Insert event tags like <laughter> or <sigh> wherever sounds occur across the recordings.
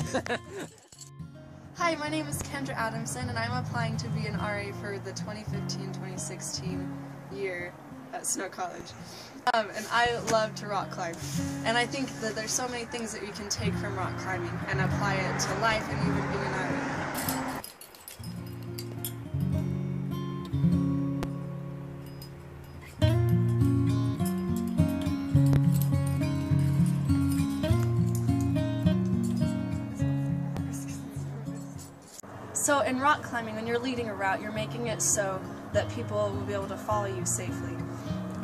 <laughs> Hi, my name is Kendra Adamson, and I'm applying to be an RA for the 2015-2016 year at Snow College. Um, and I love to rock climb. And I think that there's so many things that you can take from rock climbing and apply it to life and even being an RA. So in rock climbing, when you're leading a route, you're making it so that people will be able to follow you safely.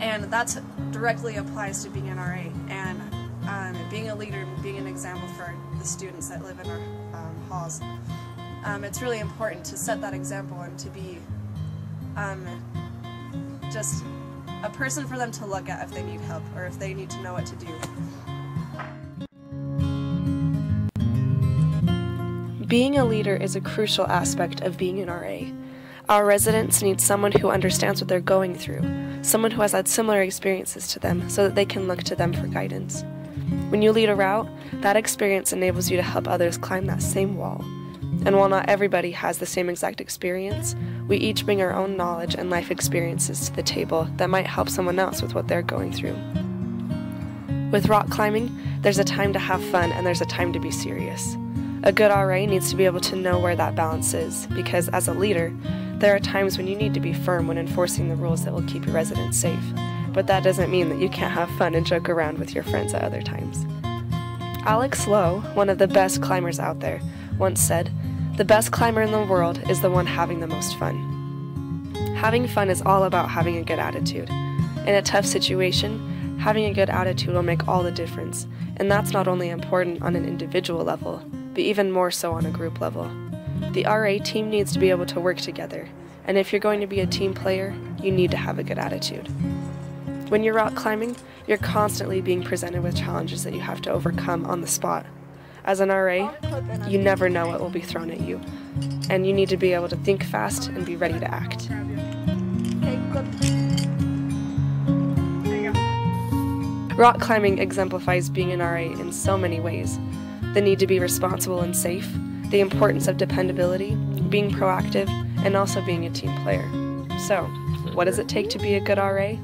And that directly applies to being an RA and um, being a leader, and being an example for the students that live in our um, halls. Um, it's really important to set that example and to be um, just a person for them to look at if they need help or if they need to know what to do. Being a leader is a crucial aspect of being an RA. Our residents need someone who understands what they're going through, someone who has had similar experiences to them so that they can look to them for guidance. When you lead a route, that experience enables you to help others climb that same wall. And while not everybody has the same exact experience, we each bring our own knowledge and life experiences to the table that might help someone else with what they're going through. With rock climbing, there's a time to have fun and there's a time to be serious. A good RA needs to be able to know where that balance is because, as a leader, there are times when you need to be firm when enforcing the rules that will keep your residents safe. But that doesn't mean that you can't have fun and joke around with your friends at other times. Alex Lowe, one of the best climbers out there, once said, The best climber in the world is the one having the most fun. Having fun is all about having a good attitude. In a tough situation, having a good attitude will make all the difference, and that's not only important on an individual level, but even more so on a group level. The RA team needs to be able to work together, and if you're going to be a team player, you need to have a good attitude. When you're rock climbing, you're constantly being presented with challenges that you have to overcome on the spot. As an RA, you never know what will be thrown at you, and you need to be able to think fast and be ready to act. Rock climbing exemplifies being an RA in so many ways the need to be responsible and safe, the importance of dependability, being proactive, and also being a team player. So, what does it take to be a good RA?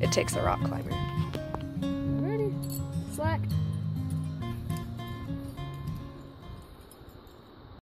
It takes a rock climber. Ready? slack.